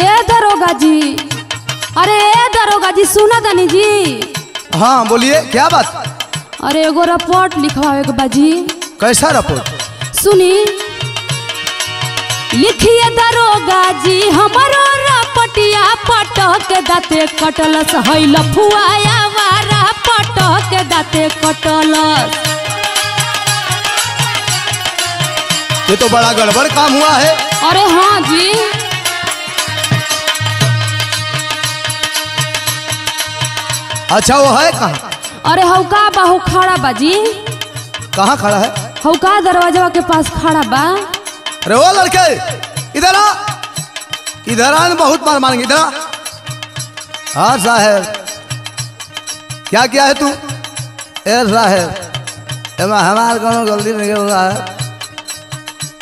दरोगा जी। अरे ए दरोगा जी सुना तनी जी? हाँ बोलिए क्या बात? अरे एगो रिपोर्ट लिखवावे के बाजी। कैसा रिपोर्ट सुनी। लिखिए दरोगा जी हमरो रपटिया पटक दाते कटलस हैल फुआया वारा पटक दाते कटलस। ये तो बड़ा गड़बड़ काम हुआ है। अरे हाँ जी। अच्छा वो है कहाँ? अरे हौका बाहू खड़ा बाजी कहाँ खड़ा है? हौका दरवाज़ा के पास खड़ा बा। अरे वो लड़के इधर आ। इधर आ बहुत मार मारेंगे इधर आ। हाँ साहेब। क्या किया है तू? ए साहेब एमा हमार कोनो गलती नहीं हुआ है।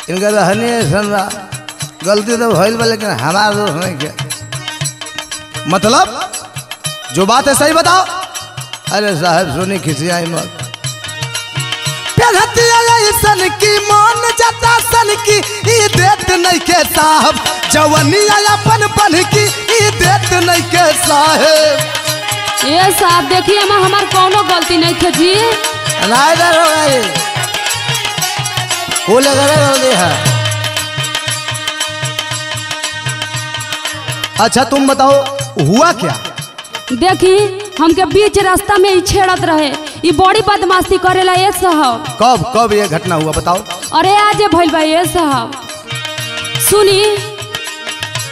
इनका रहनी है समझा गलती तो भइल बा लेकिन हमार दोस्त नहीं किया। मतलब? जो बात है सही बताओ। अरे साहब सुनी खिसियाई मत। सन की मान जाता सन की ई देत नहीं के साहब। जवनी अपन बन की ई देत नहीं के साहेब। ये साहब देखिए मैं हमार कोनो गलती नहीं थे जी। नहीं डर हो गई फूल करे जल्दी है अच्छा तुम बताओ हुआ क्या? देखी हमके बीच रास्ता में ही छेड़त रहे। ई बड़ी बदमाशी करेला ये साहब। कब कब ये घटना हुआ बताओ। अरे आज भइल बा ये साहब। सुनी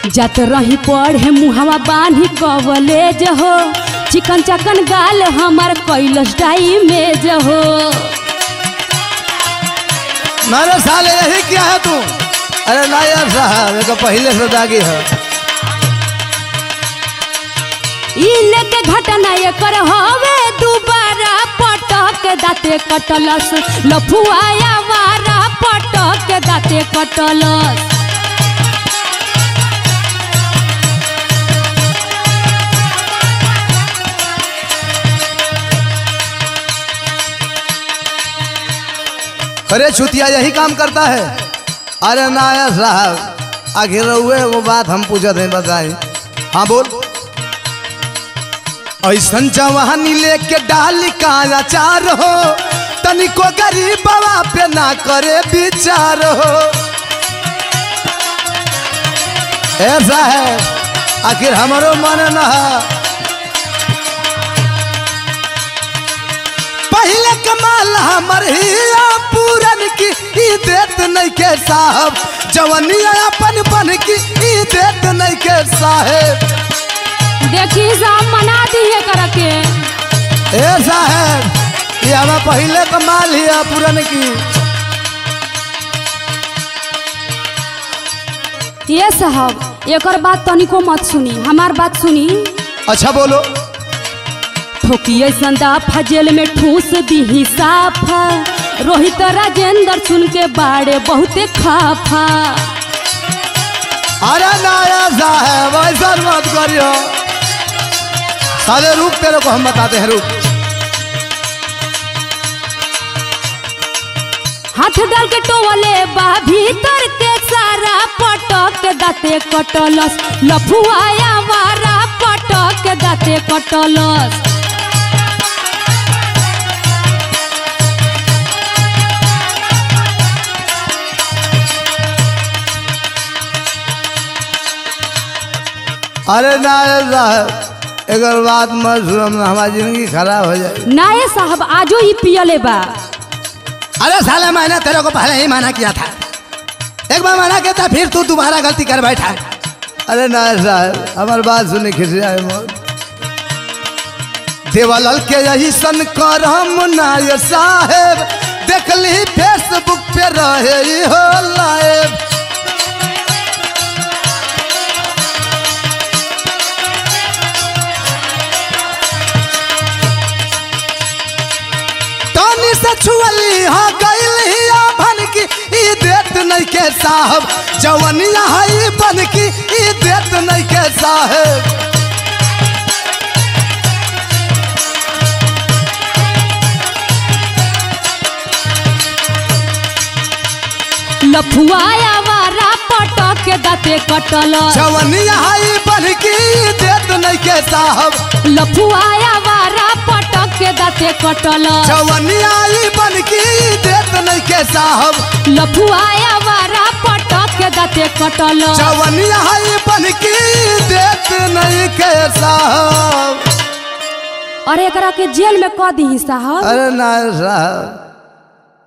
जत रही पढ़े मुहवा बांधी कवलेज हो। चिकन चकन गाल हमार कैलस डाई में हो। मेरे साले यही क्या है तू? अरे ना यार साहब ये तो पहले से दागी है। घटना दोबारा पटक दाते कटलस। लफुआया पटक दाते कटलस। अरे छुतिया यही काम करता है। अरे ना यार साहब आखिर हुए वो बात हम पूछत हैं बताए हाँ बोल। ऐसन जवानी लेके डाल का अचार हो। तनिको गरीब बाबा पे ना करे विचार हो। ऐसा है आखिर हमारो मन न पहले कमाल हमर हिया पूरन की ई देत नहीं के साहब। जवनिया अपन बन की ई देत नहीं के साहेब। देखी साहब मना दिए कर के ए साहेब ये हमें पहले कमाल हिया पूरन की। ये साहब एकर बात तनिको मत सुनी हमार बात सुनी। अच्छा बोलो। ठोकिए संदा फजेल में ठूस दी साफा रोहित राजेंद्र सुन के बाड़े बहुते खाफा। अरे नाया साहेब ऐसा मत करियो। साले रुक तेरे को हम बताते हैं रुक हाथ डाल के टोवले बा भीतर के सारा पटक दाते कटलस। लफुआया वारा पटक दाते कटलस। अरे नाया एकर बात मत सुनो हमारी ज़िंदगी खराब हो जाए। नाये साहब आजो ही पियले बा। अरे साले मैंने तेरे को पहले ही मना किया था। एक बार मना किया था फिर तू दोबारा गलती कर बैठा। अरे ना साहब हमारी बात सुनी खिसी आए मोर। देवलाल के यही सन करम नाय साहेब देख ली फेसबुक पे रहे ही हो लाइव साहब जवनिया हई बन की देत नहीं के साहेब। लफुआया वारा पटक पटक के दाते कटल। जवनिया हाई बन की देत नहीं के साहब। लफुआया दाते कटल। जवनिया आई बन की देत नहीं के साहब। लफुआया वारा पटक के दाते कटल। जवनिया हाई बन देत नहीं के साहब। अरे एकरा के जेल में क दी साहब। अरे ना साहब